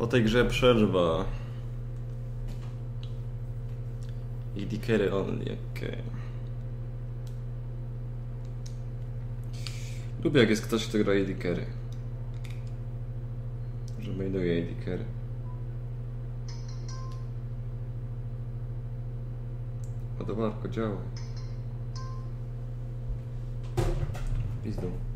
Po tej grze przerwa. I dikery only, okej. Lubię jak jest ktoś, kto gra AD carry. Że majduje AD carry. Ładowarko działa. Pizdą.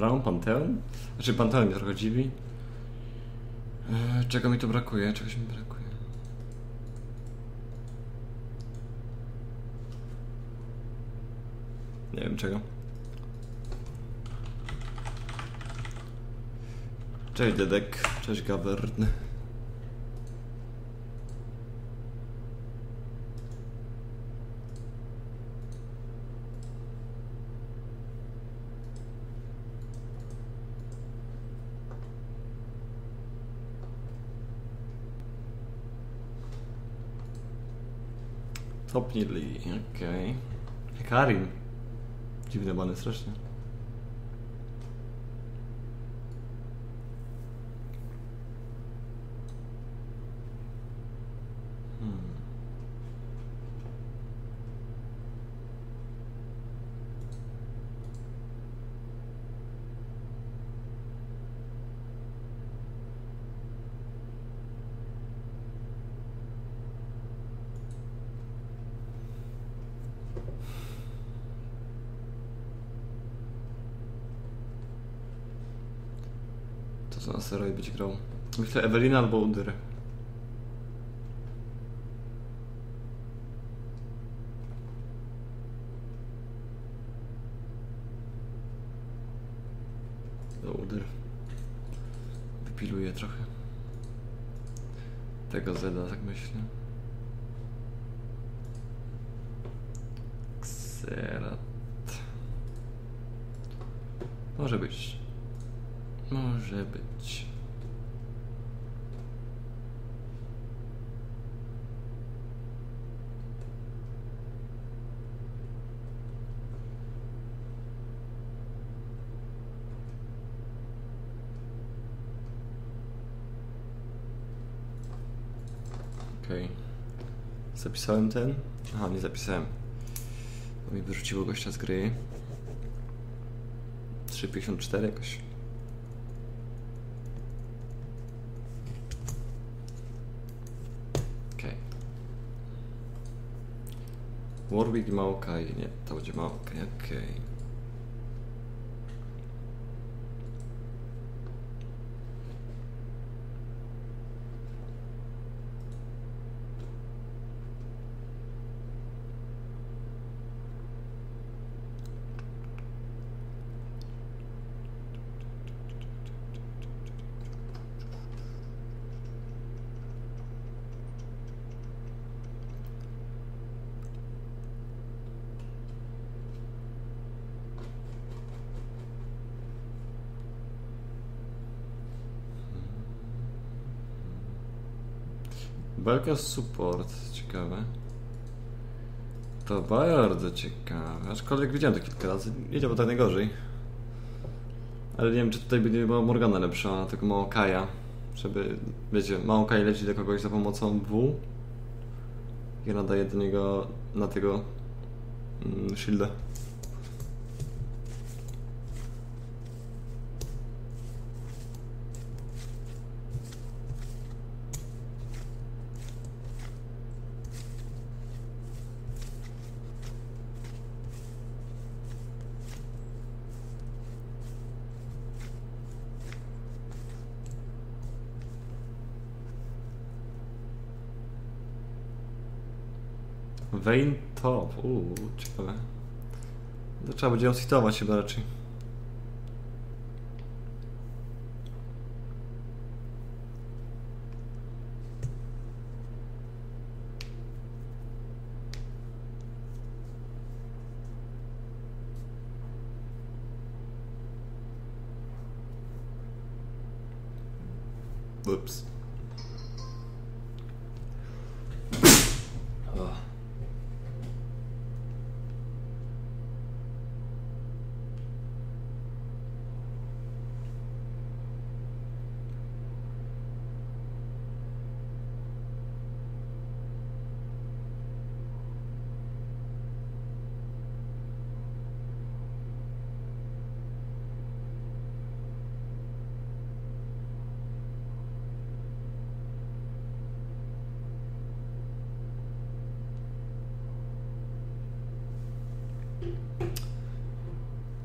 Brown, Panteon? Znaczy Panteon mnie trochę dziwi. Eee, czego mi tu brakuje? Czegoś mi brakuje. Nie wiem czego. Cześć Dedek, cześć Gavern. Topnili, okej. Okay. Karim. Dziwne bany strasznie. Na steroid będzie grał? Myślę Ewelina albo Udyr. No Udyr. Wypiluję trochę. Tego Zeda, tak myślę. Xerat. Może być. Może być. Okej. Okay. Zapisałem ten? Aha, nie zapisałem. Bo mi wyrzuciło gościa z gry. 3,54 jakoś. Warwick i Maokai. Nie, to będzie Maokai, okej. Okay. Belka support, ciekawe. To bardzo ciekawe. Aczkolwiek widziałem to kilka razy. Nie działa tak najgorzej. Ale nie wiem, czy tutaj będzie była Morgana lepsza, tylko Maokaja. Żeby, wiecie, Maokaj leci do kogoś za pomocą W. I nadaje do niego na tego mm, shielda. Vayne top. Uuu, ciekawe. To trzeba będzie ją chyba raczej. Ups.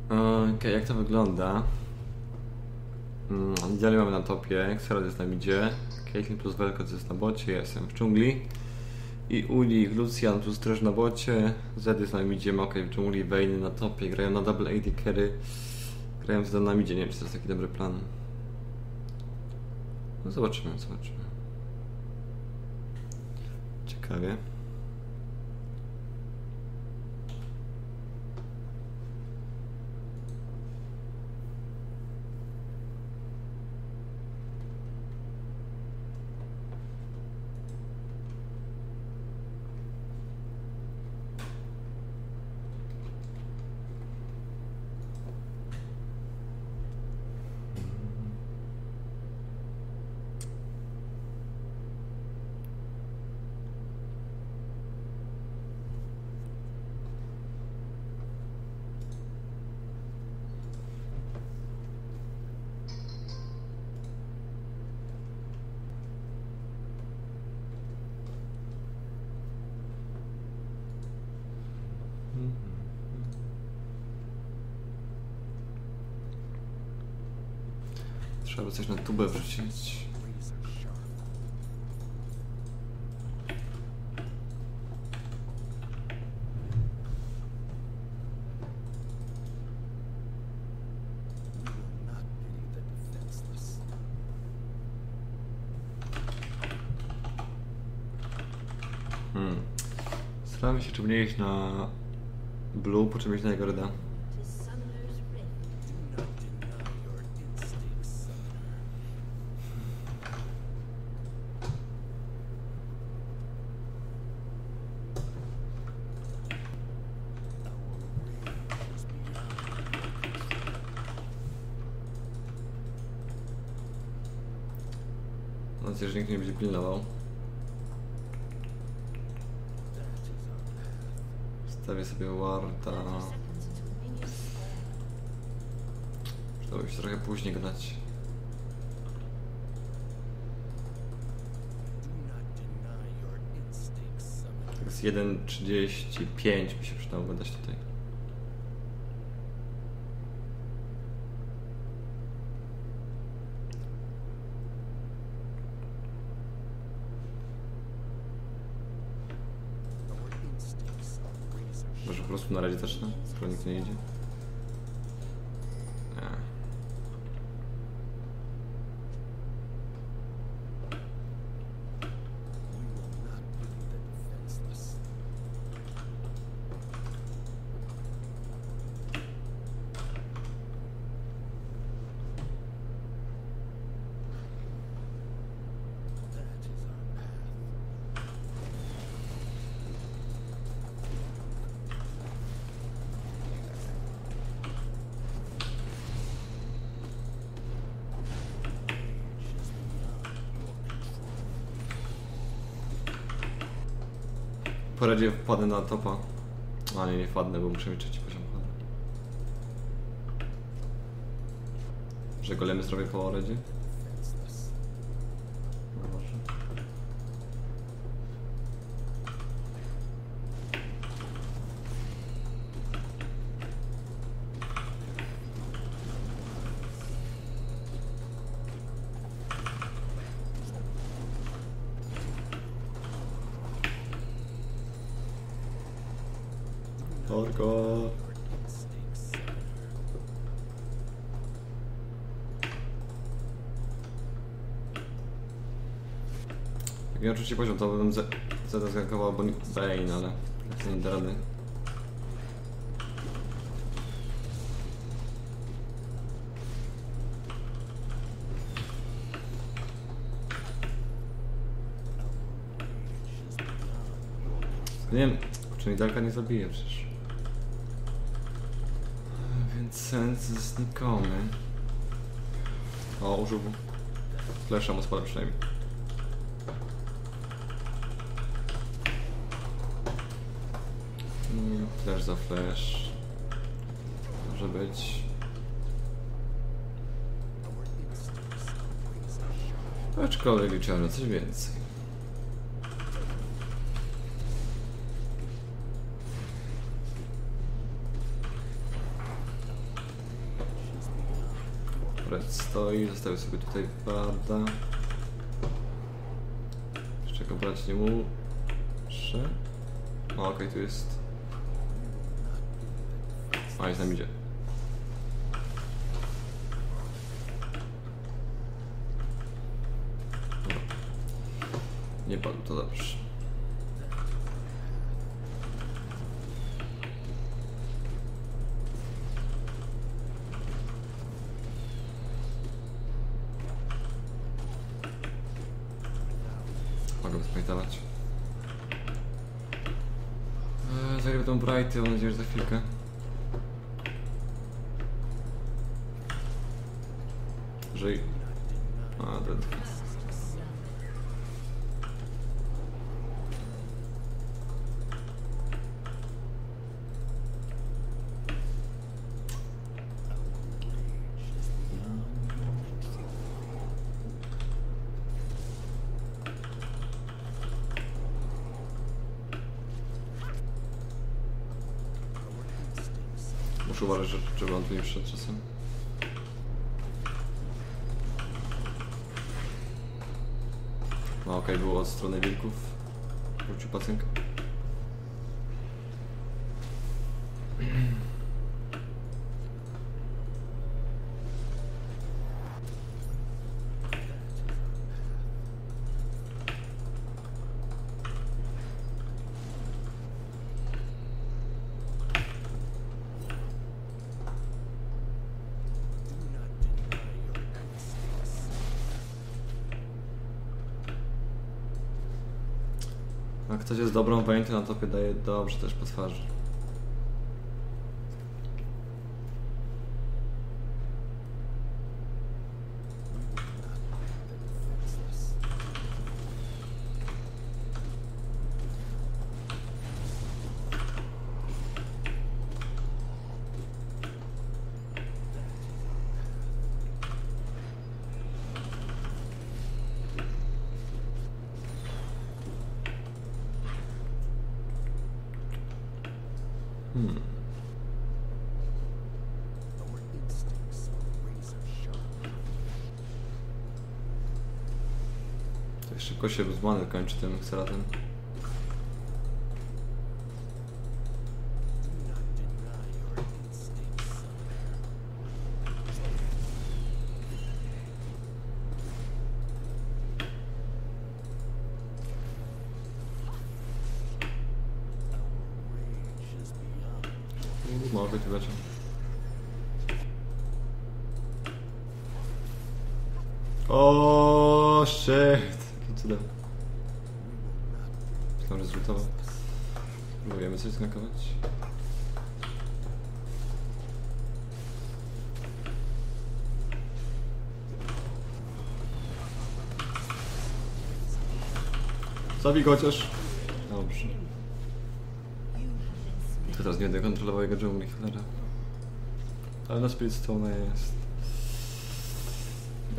O. Okej, jak to wygląda? Mm, mamy na topie, Xerath jest na midzie, Caitlyn plus Velkot jest na bocie, ja jestem w dżungli. I Uli, Lucian plus też na bocie, Zed jest na midzie, Mokaj w dżungli, Vayne na topie, grają na double AD carry. Grają Zed na midzie, nie wiem czy to jest taki dobry plan. No zobaczymy, zobaczymy. Ciekawie. Trzeba coś na tubę wrzucić. Hmm. Się, czy nie iść na blue, po czym iść na reda. to Summoner's Rift. Mam nadzieję, że nikt nie będzie pilnował. Stawię sobie warta. 30 seconds until minions spawn. Przydałoby się trochę później grać. Z 1.35 mi się przydało dać tutaj. Może po prostu na razie zacznę, skoro nikt nie idzie. Nie. Po razie wpadę na topa. A nie, nie wpadnę, bo muszę mieć trzeci poziom. Że golemy zrobię po redzie? No może. Hardcore. Jak trzeci poziom, to bym Z- Z zgankował albo Bane, ale to nie da. Nie wiem, czy mi Darka nie zabije przecież. E, Więc sens znikomy. O, użył flesza, mu spada przynajmniej. Mm, Flash za flash. Może być. Aczkolwiek liczyłem na coś więcej. Red stoi, zostawię sobie tutaj pada. Jeszcze go brać nie muszę. O, okej, tu jest. A, jest nam idzie. Dobra. Nie padł, to dobrze. seu aniversário os Muszę uważać, że- żeby on tu nie czasem. No okej, było od strony wilków. Wrócił pacynka. A ktoś jest dobrą pamiętę na topie daje dobrze też po twarzy. Hmm. Tak szybko się z many kończy tym Xeratem. Zabij go chociaż. Dobrze. Teraz nie będę kontrolował jego dżungli cholera. Ale na Spirit Stone jest.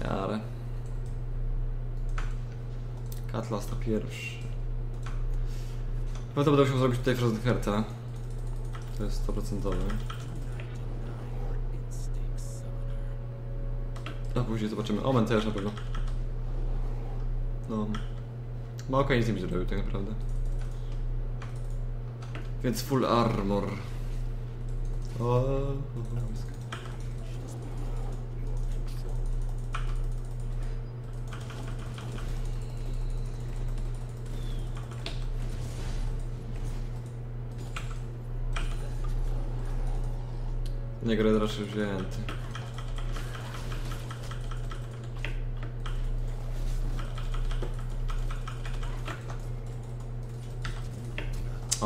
Miarę. Katlas to pierwszy. No to będę musiał zrobić tutaj Frozen Herta. To jest 100%. A później zobaczymy. Omen też na pewno. No. Okej, nic nie będzie robił tak naprawdę. Więc full armor. O, Nie grę raczej wzięty.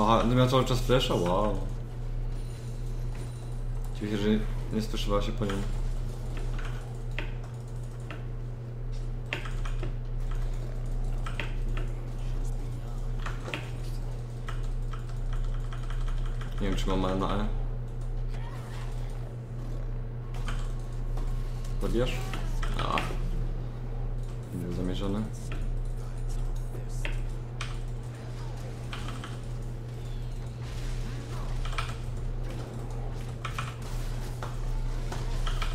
Aha, no miał cały czas flesza? Wow. Dziwię się, że nie spieszowała się po nim. Nie wiem, czy mam na E. Zabijasz? A. Nie zamierzony.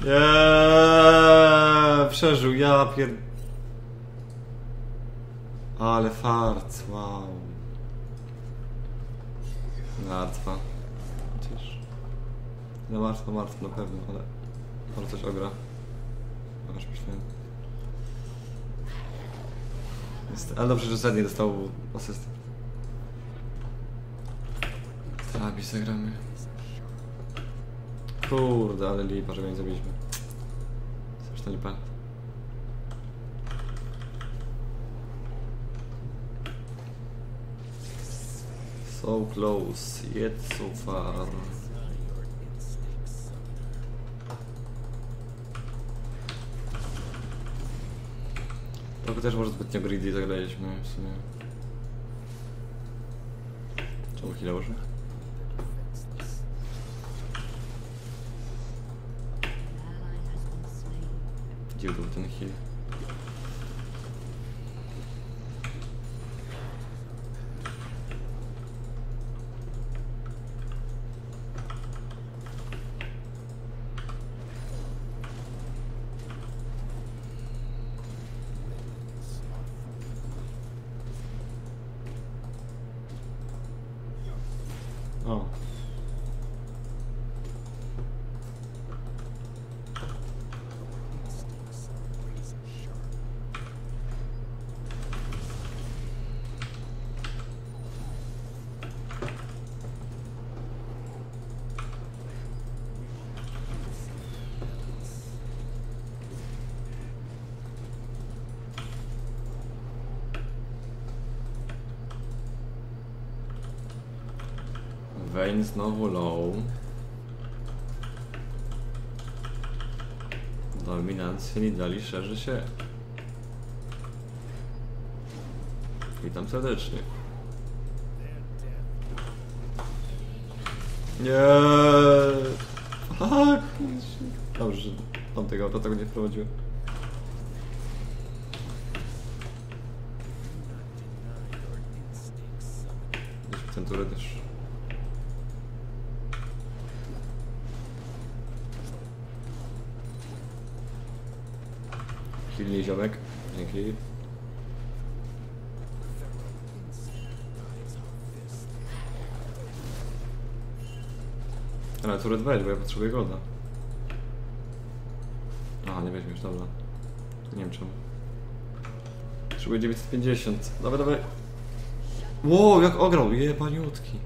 Jeee, przeżył, ja pier... Ale fart, wow. Martwa. Chociaż... No martwa, martwa na pewno, ale... Może coś ogra. Aż myślałem. Jest, ale dobrze, że Zednie dostał asystę. Trabi zagramy. Kurde, ale lipa, że go nie zabiliśmy. что непонятно. So close, yet so far. Только даже может быть не гриди тогда если мы. в сумме. Что, ухиля уже? Gdzie był ten heal? O. Vayne znowu low. Dominancja Nidali szerzy się. Witam serdecznie. Nie. Fuck. Dobrze, że tamtego auta tego nie wprowadziłem. Gdzieś w centurę też. Chwilnie ziomek. Dzięki. Ale turret weź, bo ja potrzebuję golda. A, nie weźmiesz, dobra. Nie wiem czemu. Potrzebuję 950. Dawaj, dawaj. Wow, jak ograł, jebaniutki.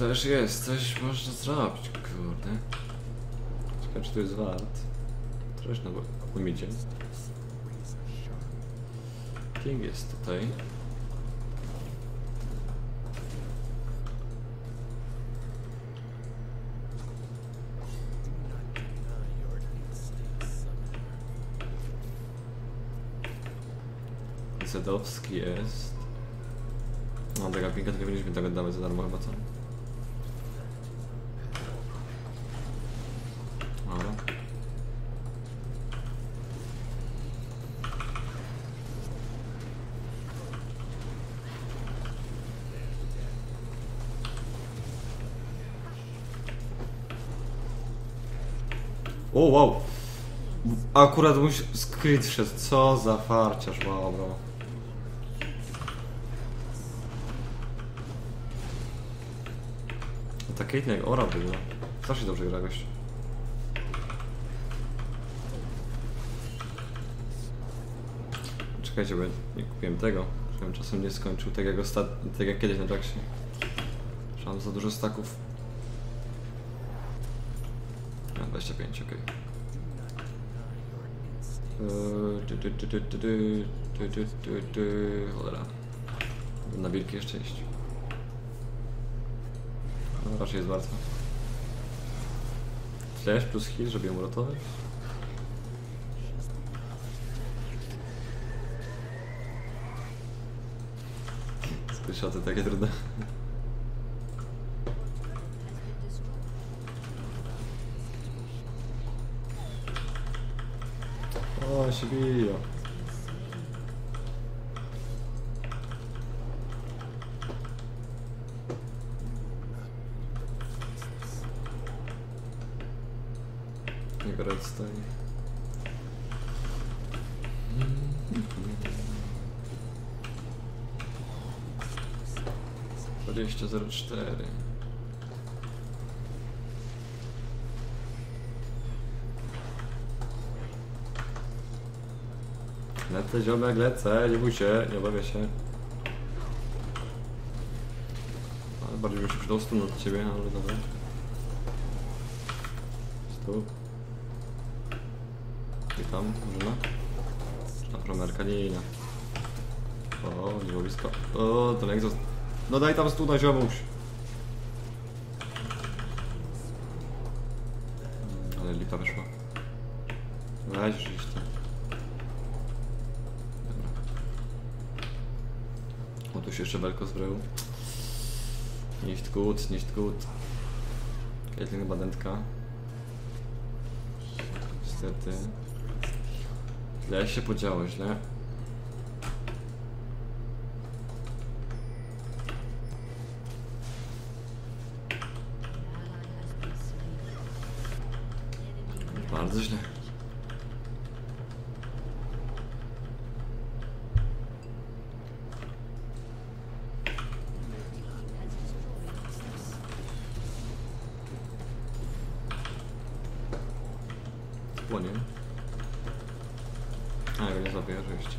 Też jest, coś można zrobić, kurde. Ciekawe, czy to jest wart. Coś na pomidzie. King jest tutaj. Zedowski jest. No, taka pinka to nie powinniśmy tego dawać za darmo chyba, co? Dobra. O, wow! Akurat mój skryt wszedł. Co za farciarz, wow, bro. No Ta Caitlyn jak ora była. Strasznie dobrze gra gość. Czekajcie, bo nie kupiłem tego. Żebym czasem nie skończył tak jak, ostat... tak jak kiedyś na Jacksie. Mam za dużo staków. Ja, 25, okej. Eee, Cholera. Na wielkie szczęście. No, raczej jest łatwo. Flash plus heal, żeby ją uratować? Screenshoty takie trudne. сам себе ее. Играть стали. Речь тебя заручает. Lecę ziomek, lecę, nie bój się, nie obawiaj się. Ale bardziej bym się przydał stun od ciebie, ale dobra. Stół. Witam, można? Na promerka linijna. O, dziełowisko. O, ten egzost. No daj tam stół na ziomuś. Się jeszcze belko zbrył. Nicht gut, nicht gut. Caitlyn chyba dętka. Niestety. Źle się podziało, źle. Bardzo źle. Płonie. A, ja go nie zabiję, oczywiście.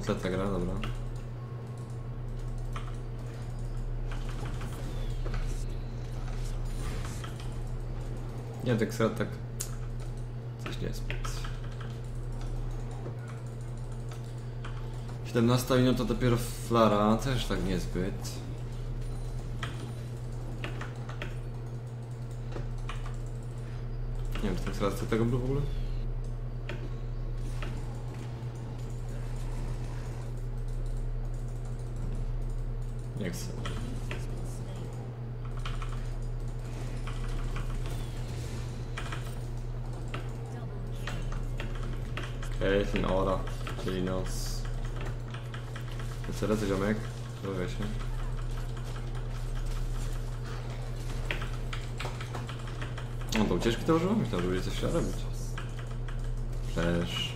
Kompleta gra, dobra. Nie, tak sobie tak... Coś niezbyt. 17 minuta dopiero flara, też tak niezbyt. Nie wiem, czy ten Xerath chce tego był w ogóle? Nie chcę. Caitlyn, Ora, czyli noc. Co lecę ziomek? Zdrowia się. On to ucieczki to używa? Myślałem, że coś chciał robić. Flash.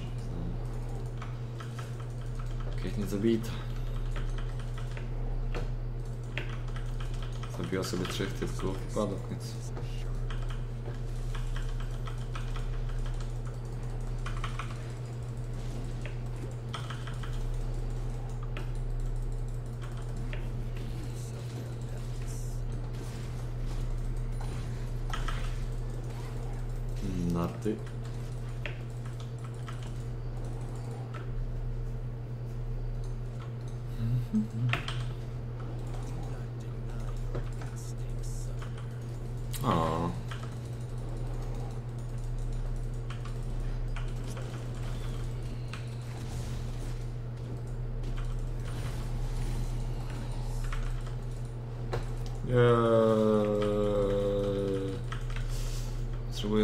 Caitlyn zabita. Zabiła sobie trzech typków. Padł w końcu. liberté.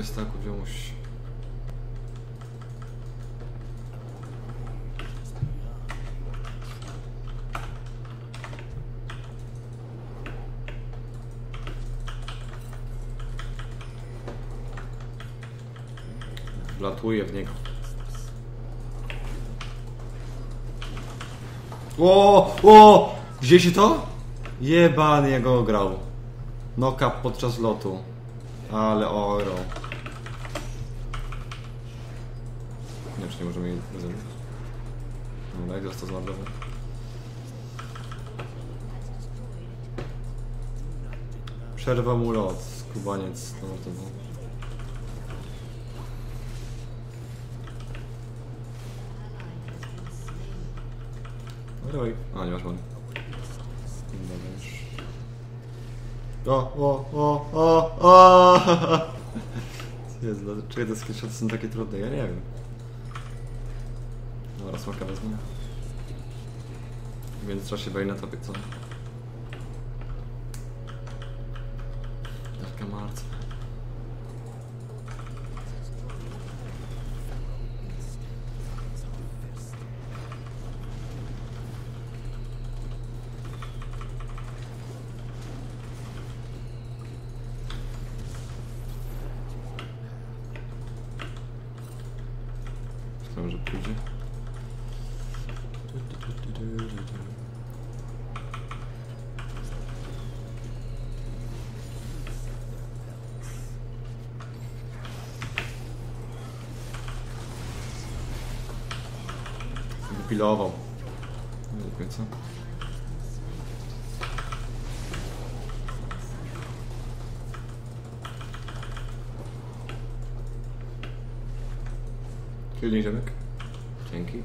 Potrzebuję staku wziąć. Wlatuję w niego. O, o! Widzieliście to? Jeban jego grał. Knock-up podczas lotu. Ale oro. Nie możemy jej zrobić. Dobra, jak został zmarnowy. Przerwa mu lot. Skubaniec. No to był. No dawaj. A, nie masz. O, o, o, o, o! Jezu, dlaczego te screenshoty są takie trudne? Ja nie wiem. Dobra, smoka wezmę. W międzyczasie bej na co? Darka marca. Myślałem, że pójdzie. Nie do końca. Killing ziomek. Dzięki.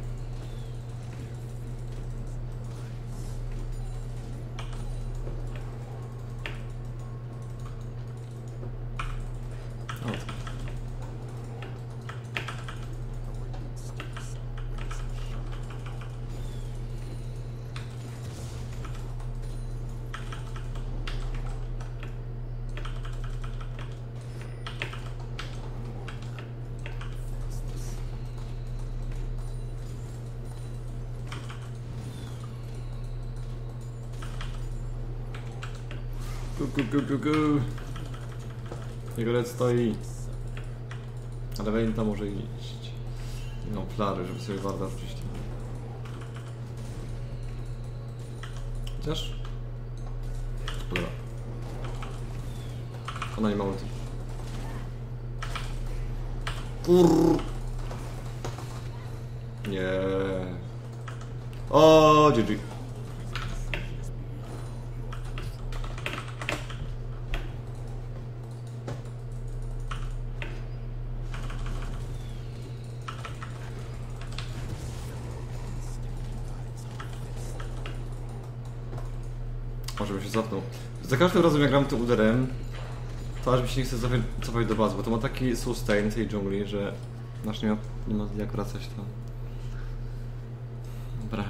O, to- Gu, gu. Jego led stoi. Ale Wayne tam może iść. Mam flary, żeby sobie warda rzucić. tam. Chociaż? Dobra. Ona nie ma ulti. Kurr. Nie. O, GG. Może bym się cofnął. Za każdym razem jak gram tym uderem, to aż mi się nie chce cofać, do bazy, bo to ma taki sustain tej dżungli, że aż nie ma, nie ma jak wracać tam. Dobra.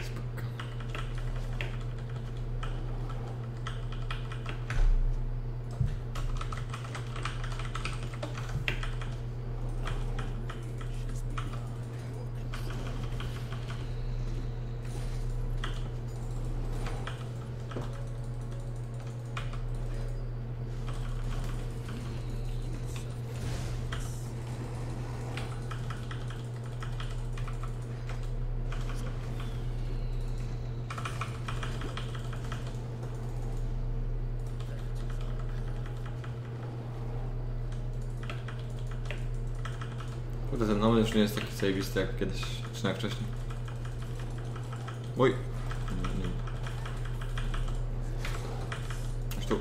Spoko. Kurde, ten nomen zajebisty jak kiedyś, czy jak wcześniej. Oj! Chodź tu.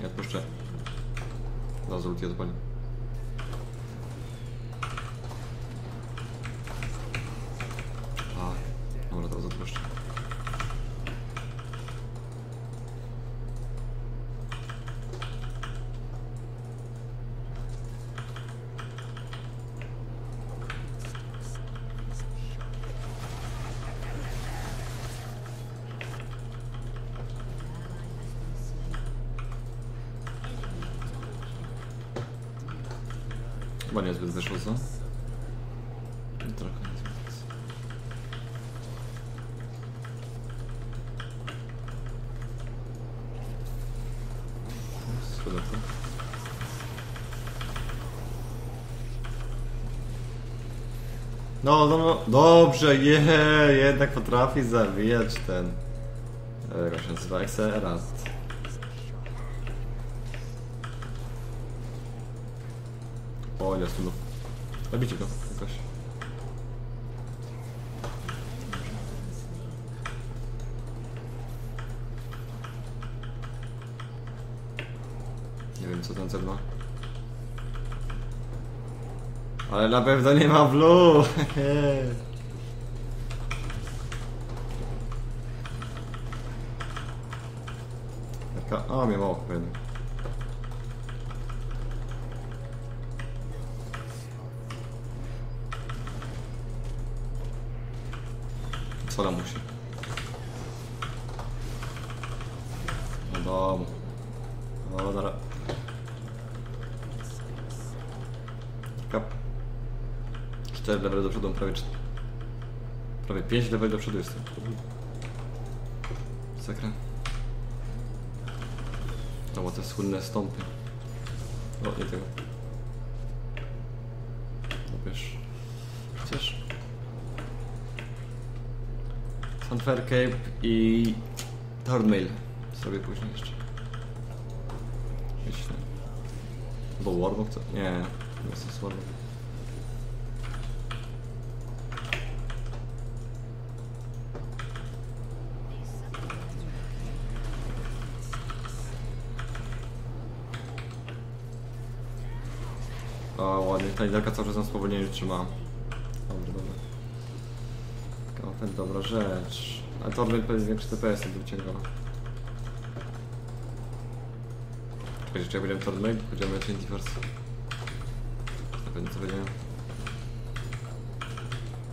Nie odpuszczę. Zaraz ulti odpali. A, dobra, teraz odpuszczę. Chyba niezbyt wyszło, co? Trochę niezbyt. Szkoda to. No, no, no, dobrze, je, jednak potrafi zabijać ten... e, Jak się nazywa? Exerat. O, ile stunów. Zabijcie go jakoś. Nie wiem co ten cel ma. Ale na pewno nie ma blue! Jaka... A, mnie jednak. Co tam musi? Prawie 4. Prawie 5 level do przodu jestem. Sakra. To było te słynne stąpy. O, nie tego. No wiesz. Chociaż... Sunfire Cape i Thornmail zrobię później jeszcze. Myślę. Bo Warlock co? Nie, nie jest Warlock. O, ładnie, ta liderka cały czas na spowolnieniu trzyma. Dobrze, dobra. Kampel, dobra rzecz. A Torment pewnie większy TPS by wyciągała. Czekajcie, czy ja powiedziałem Torment? Powiedziałem Chain Force. Na pewno co powiedziałem.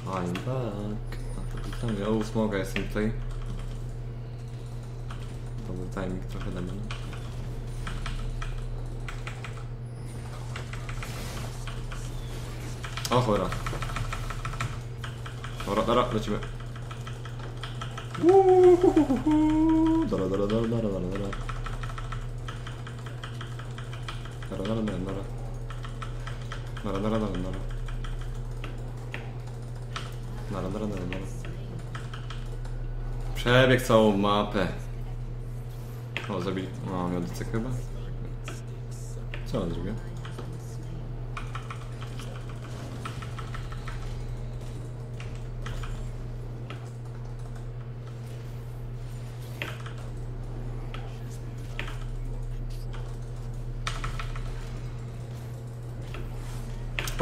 I'm back. A to witam, ja u smoga jestem tutaj. Dobry timing trochę na mnie. O cholera. Dobra, dobra, lecimy. Uuuuhuhuhu. Dobra, dobra, dobra, dobra, dobra, dobra. Dobra, dobra, dobra, dobra. Dobra, dobra, dobra, dobra. Dobra, dobra, dobra, dobra. Przebieg całą mapę. O, zabili. O, miał dycek chyba. Co on zrobił?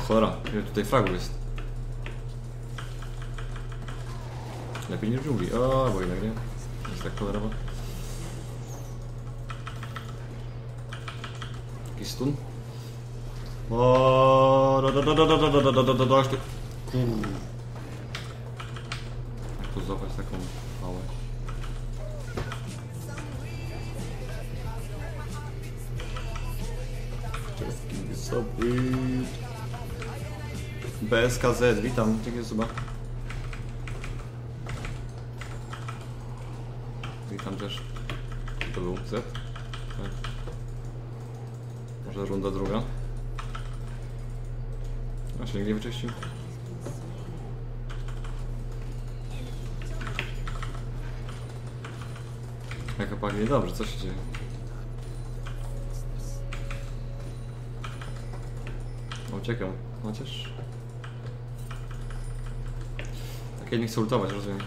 Cholera, ile tutaj fragów jest. Lepiej niż w dżungli. O, bo jednak nie. Jest tak kolorowo. Jakiś stun? O, do, do, do, do, do, do, do, do, do, do, do, aż tu. Kurde. Jak tu złapać taką małę? Czekaj, sobie. BSKZ, witam, dzięki za suba. Witam też. To był Z? Tak. Może runda druga? A się nie wyczyścił? Jaka pachnie dobrze, co się dzieje? Uciekam, chociaż... Takie nie chcę ultować, rozumiem.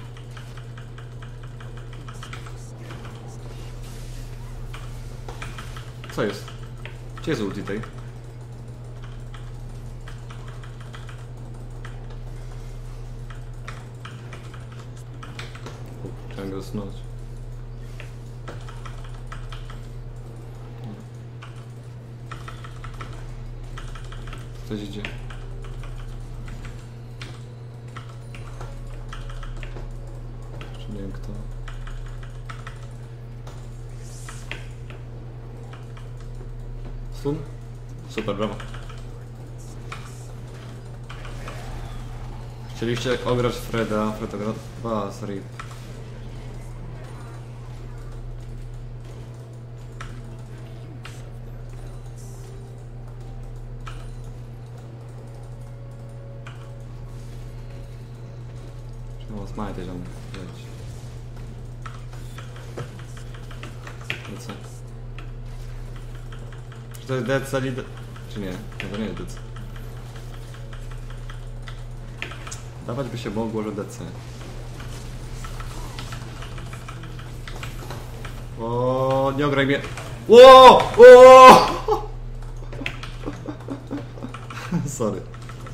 Co jest? Gdzie jest ulti tej? Chciałem go zsunąć. Ktoś idzie. Sun? Super, bravo. Chcieliście tak Freda, Fredograd 2, pa, rip. Dead Solid... Czy nie? To nie jest Dead. Dawać by się mogło, że DC. O, nie ograj mnie. Ło! O! Sorry.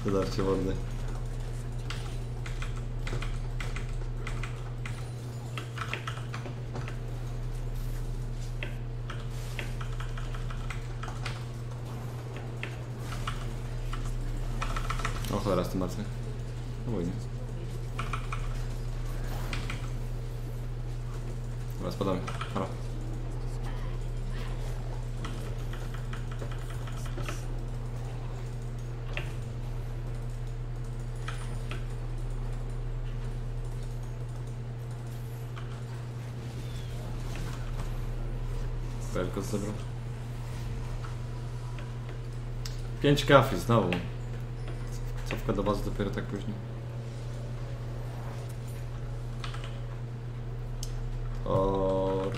Wydarcie wodny. Cholera, jestem martwy. No nie. Dobra, spadamy. Halo. Pelko zebrał. 5 kafli znowu. Cofka do bazy dopiero tak późno. Or...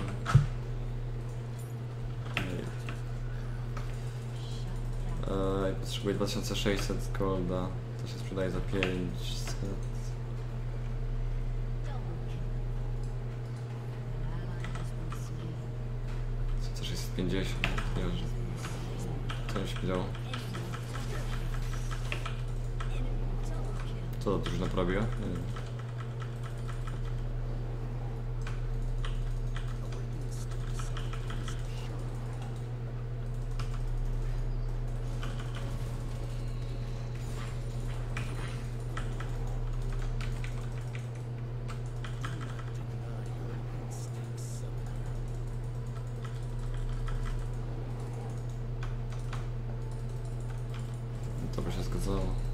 Eee, potrzebuję 2600 golda. To się sprzedaje za 500. Co 650? Nie wiem, że... Co się działo? Co to drużyna porobiła? Nie wiem. To by się zgadzało.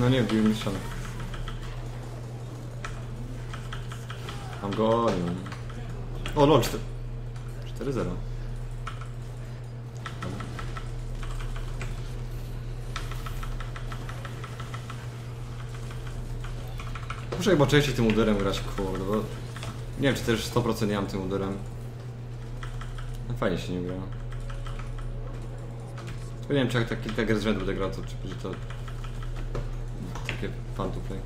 No nie, wbił mi ścianę. Mam go. O, lol, 4 4-0. Muszę chyba częściej tym uderem grać, kurde, bo... Nie wiem, czy też 100% nie mam tym uderem. No fajnie się nie gra. Nie wiem, czy jak tak kilka gier z rzędu będę grał, to czy będzie to... Fun to play.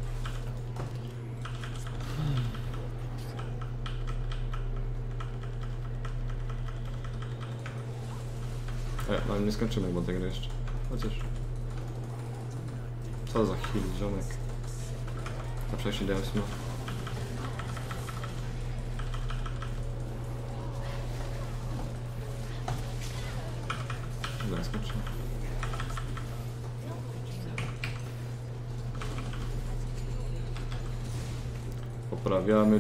E, no nie skończymy bo tej gry jeszcze. Chociaż... Co za chwil, ziomek. Na wcześniej dałem snu. Dobra, skończymy.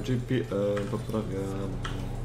Poprawiamy GPM, poprawiamy.